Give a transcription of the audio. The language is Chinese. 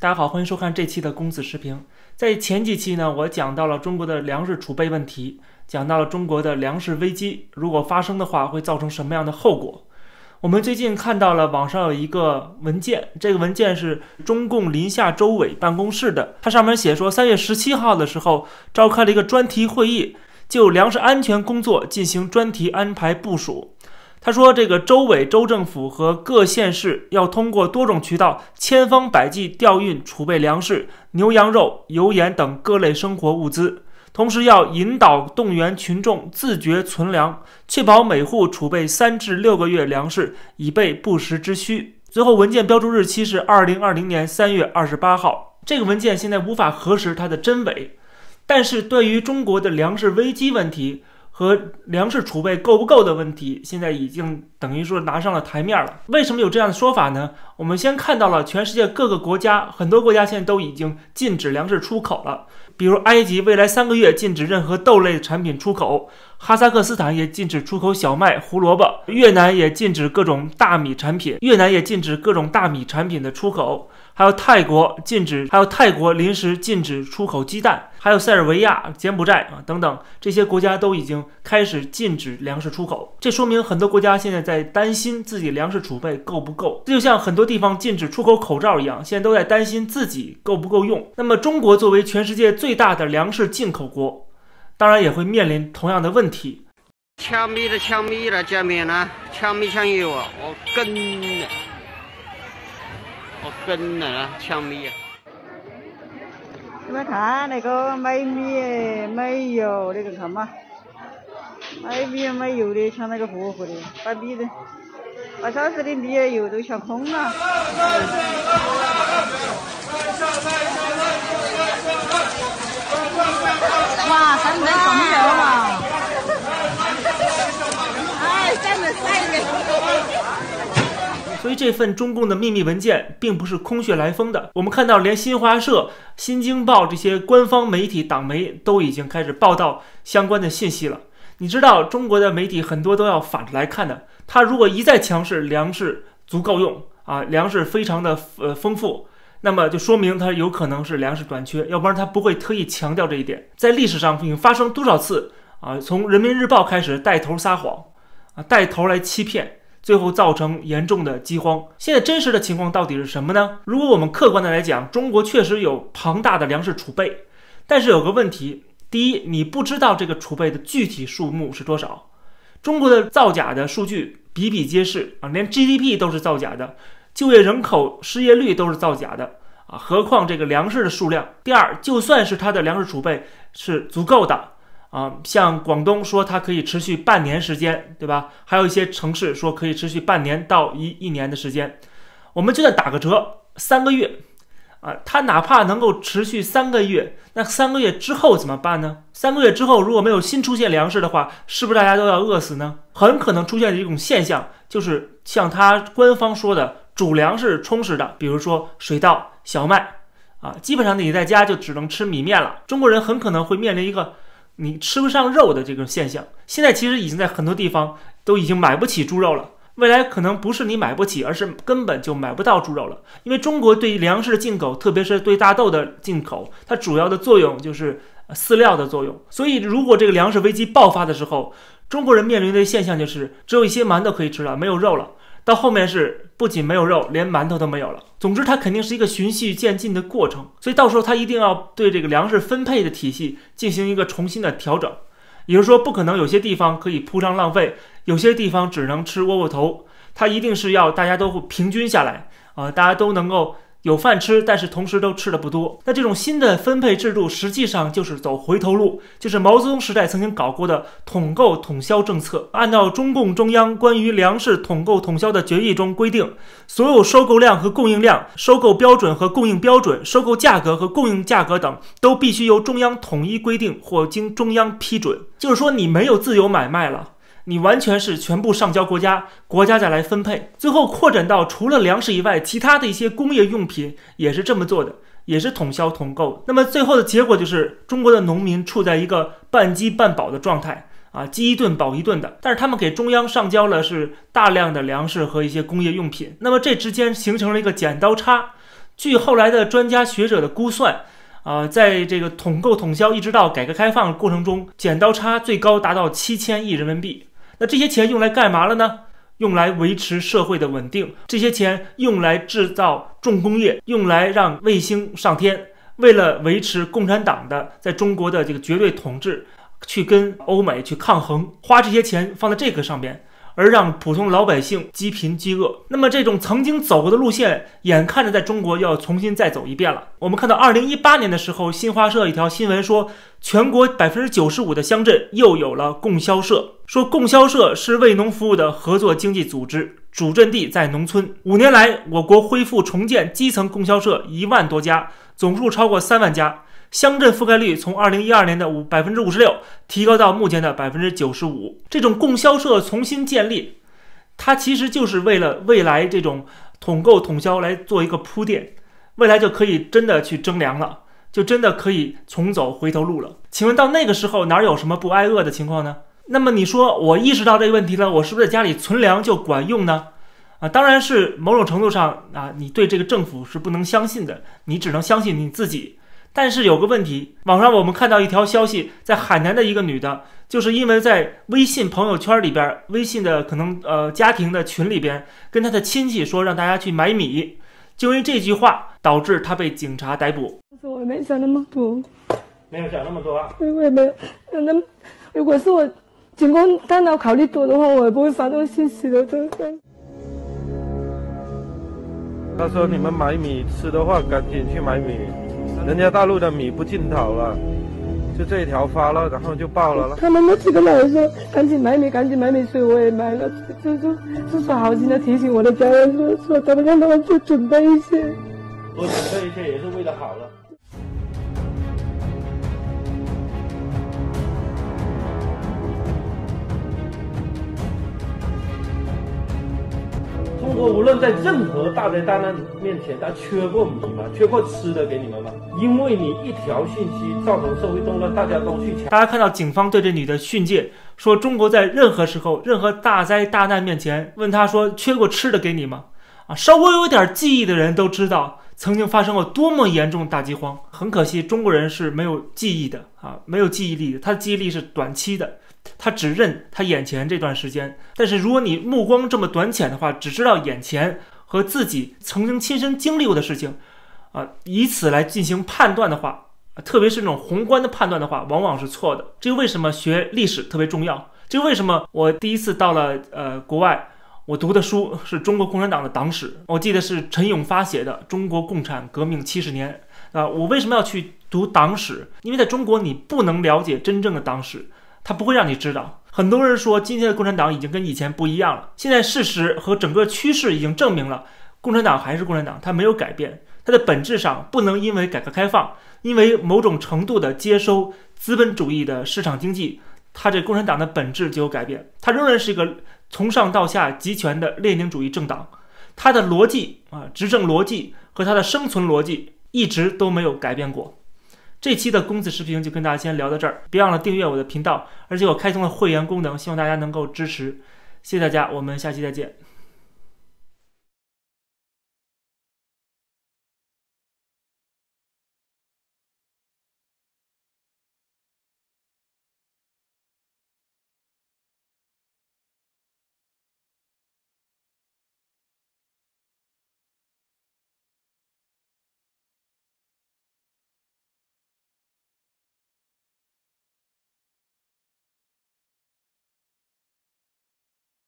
大家好，欢迎收看这期的公子视频。在前几期呢，我讲到了中国的粮食储备问题，讲到了中国的粮食危机，如果发生的话会造成什么样的后果。我们最近看到了网上有一个文件，这个文件是中共临夏州委办公室的，它上面写说，三月十七号的时候召开了一个专题会议，就粮食安全工作进行专题安排部署。他说：“这个州委、州政府和各县市要通过多种渠道，千方百计调运储备粮食、牛羊肉、油盐等各类生活物资，同时要引导动员群众自觉存粮，确保每户储备三至六个月粮食，以备不时之需。”最后，文件标注日期是二零二零年三月二十八号。这个文件现在无法核实它的真伪，但是对于中国的粮食危机问题。和粮食储备够不够的问题，现在已经等于说拿上了台面了。为什么有这样的说法呢？我们先看到了全世界各个国家，很多国家现在都已经禁止粮食出口了。比如埃及，未来三个月禁止任何豆类产品出口；哈萨克斯坦也禁止出口小麦、胡萝卜；越南也禁止各种大米产品，越南也禁止各种大米产品的出口。还有泰国禁止，还有泰国临时禁止出口鸡蛋，还有塞尔维亚、柬埔寨啊等等这些国家都已经开始禁止粮食出口。这说明很多国家现在在担心自己粮食储备够不够。这就像很多地方禁止出口口罩一样，现在都在担心自己够不够用。那么中国作为全世界最大的粮食进口国，当然也会面临同样的问题。抢米的抢米了，见面了，抢米抢油啊，我跟了。我跟了抢米。你们看那个买米买油那个看嘛，买米买油的抢那个活活的，把米的，把超市的米油都抢空了。哇，三百多米油嘛！哎，三百三百。所以这份中共的秘密文件并不是空穴来风的。我们看到，连新华社、新京报这些官方媒体、党媒都已经开始报道相关的信息了。你知道，中国的媒体很多都要反着来看的。他如果一再强势粮食足够用啊，粮食非常的呃丰富，那么就说明他有可能是粮食短缺，要不然他不会特意强调这一点。在历史上已经发生多少次啊？从人民日报开始带头撒谎啊，带头来欺骗。最后造成严重的饥荒。现在真实的情况到底是什么呢？如果我们客观的来讲，中国确实有庞大的粮食储备，但是有个问题：第一，你不知道这个储备的具体数目是多少。中国的造假的数据比比皆是啊，连 GDP 都是造假的，就业人口、失业率都是造假的啊，何况这个粮食的数量？第二，就算是它的粮食储备是足够的。啊，像广东说它可以持续半年时间，对吧？还有一些城市说可以持续半年到一一年的时间。我们就算打个折，三个月，啊，它哪怕能够持续三个月，那三个月之后怎么办呢？三个月之后如果没有新出现粮食的话，是不是大家都要饿死呢？很可能出现的一种现象就是像他官方说的，主粮是充实的，比如说水稻、小麦，啊，基本上你在家就只能吃米面了。中国人很可能会面临一个。你吃不上肉的这个现象，现在其实已经在很多地方都已经买不起猪肉了。未来可能不是你买不起，而是根本就买不到猪肉了。因为中国对粮食的进口，特别是对大豆的进口，它主要的作用就是饲料的作用。所以，如果这个粮食危机爆发的时候，中国人面临的现象就是只有一些馒头可以吃了，没有肉了。到后面是不仅没有肉，连馒头都没有了。总之，它肯定是一个循序渐进的过程。所以到时候它一定要对这个粮食分配的体系进行一个重新的调整。也就是说，不可能有些地方可以铺张浪费，有些地方只能吃窝窝头。它一定是要大家都平均下来啊，大家都能够。有饭吃，但是同时都吃的不多。那这种新的分配制度实际上就是走回头路，就是毛泽东时代曾经搞过的统购统销政策。按照中共中央关于粮食统购统销的决议中规定，所有收购量和供应量、收购标准和供应标准、收购价格和供应价格等，都必须由中央统一规定或经中央批准。就是说，你没有自由买卖了。你完全是全部上交国家，国家再来分配，最后扩展到除了粮食以外，其他的一些工业用品也是这么做的，也是统销统购。那么最后的结果就是，中国的农民处在一个半饥半饱的状态啊，饥一顿饱一顿的。但是他们给中央上交了是大量的粮食和一些工业用品，那么这之间形成了一个剪刀差。据后来的专家学者的估算，啊，在这个统购统销一直到改革开放过程中，剪刀差最高达到七千亿人民币。那这些钱用来干嘛了呢？用来维持社会的稳定。这些钱用来制造重工业，用来让卫星上天。为了维持共产党的在中国的这个绝对统治，去跟欧美去抗衡，花这些钱放在这个上面。而让普通老百姓积贫积恶，那么这种曾经走过的路线，眼看着在中国要重新再走一遍了。我们看到，二零一八年的时候，新华社一条新闻说，全国百分之九十五的乡镇又有了供销社，说供销社是为农服务的合作经济组织，主阵地在农村。五年来，我国恢复重建基层供销社一万多家，总数超过三万家。乡镇覆盖率从二零一二年的五百分之五十六提高到目前的百分之九十五。这种供销社重新建立，它其实就是为了未来这种统购统销来做一个铺垫，未来就可以真的去征粮了，就真的可以重走回头路了。请问到那个时候哪有什么不挨饿的情况呢？那么你说我意识到这个问题了，我是不是在家里存粮就管用呢？啊，当然是某种程度上啊，你对这个政府是不能相信的，你只能相信你自己。但是有个问题，网上我们看到一条消息，在海南的一个女的，就是因为在微信朋友圈里边，微信的可能呃家庭的群里边，跟她的亲戚说让大家去买米，就因为这句话导致她被警察逮捕。我没想那么多，没有想那么多啊。我也没有。那如果是我经过大脑考虑多的话，我也不会发这种信息的，对不对？他说：“你们买米吃的话，赶紧去买米。”人家大陆的米不进口了，就这一条发了，然后就爆了了。他们那几个老人说：“赶紧买米，赶紧买米。”所以我也买了，就就就是好心的提醒我的家人说说，咱们让他们去准备一些。多准备一些也是为了好了。国无论在任何大灾大难面前，他缺过米吗？缺过吃的给你们吗？因为你一条信息造成社会动乱，大家都去抢。大家看到警方对这女的训诫，说中国在任何时候、任何大灾大难面前，问她说缺过吃的给你吗？啊，稍微有点记忆的人都知道，曾经发生过多么严重大饥荒。很可惜，中国人是没有记忆的啊，没有记忆力的，他的记忆力是短期的。他只认他眼前这段时间，但是如果你目光这么短浅的话，只知道眼前和自己曾经亲身经历过的事情，啊，以此来进行判断的话，特别是那种宏观的判断的话，往往是错的。这个为什么学历史特别重要？这个为什么我第一次到了呃国外，我读的书是中国共产党的党史，我记得是陈永发写的《中国共产革命七十年》啊。我为什么要去读党史？因为在中国你不能了解真正的党史。他不会让你知道。很多人说今天的共产党已经跟以前不一样了。现在事实和整个趋势已经证明了，共产党还是共产党，它没有改变。它的本质上不能因为改革开放，因为某种程度的接收资本主义的市场经济，它这共产党的本质就有改变。它仍然是一个从上到下集权的列宁主义政党，它的逻辑啊，执政逻辑和它的生存逻辑一直都没有改变过。这期的公子视频就跟大家先聊到这儿，别忘了订阅我的频道，而且我开通了会员功能，希望大家能够支持，谢谢大家，我们下期再见。